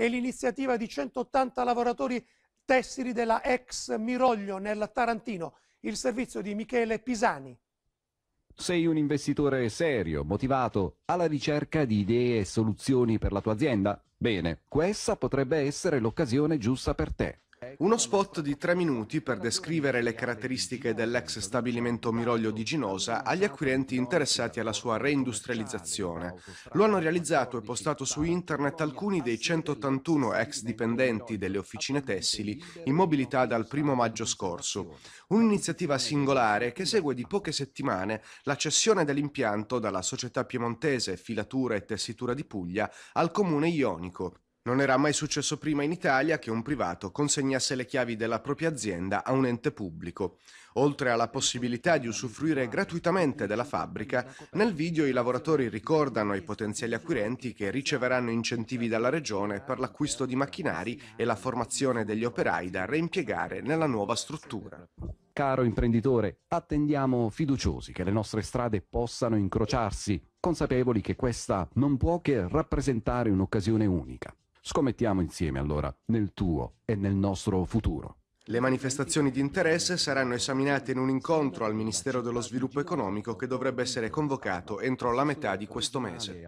e l'iniziativa di 180 lavoratori tessili della ex Miroglio nel Tarantino, il servizio di Michele Pisani. Sei un investitore serio, motivato, alla ricerca di idee e soluzioni per la tua azienda? Bene, questa potrebbe essere l'occasione giusta per te. Uno spot di tre minuti per descrivere le caratteristiche dell'ex stabilimento Miroglio di Ginosa agli acquirenti interessati alla sua reindustrializzazione. Lo hanno realizzato e postato su internet alcuni dei 181 ex dipendenti delle officine tessili in mobilità dal primo maggio scorso. Un'iniziativa singolare che segue di poche settimane la cessione dell'impianto dalla società piemontese Filatura e Tessitura di Puglia al comune ionico. Non era mai successo prima in Italia che un privato consegnasse le chiavi della propria azienda a un ente pubblico. Oltre alla possibilità di usufruire gratuitamente della fabbrica, nel video i lavoratori ricordano ai potenziali acquirenti che riceveranno incentivi dalla regione per l'acquisto di macchinari e la formazione degli operai da reimpiegare nella nuova struttura. Caro imprenditore, attendiamo fiduciosi che le nostre strade possano incrociarsi, consapevoli che questa non può che rappresentare un'occasione unica. Scommettiamo insieme allora nel tuo e nel nostro futuro. Le manifestazioni di interesse saranno esaminate in un incontro al Ministero dello Sviluppo Economico che dovrebbe essere convocato entro la metà di questo mese.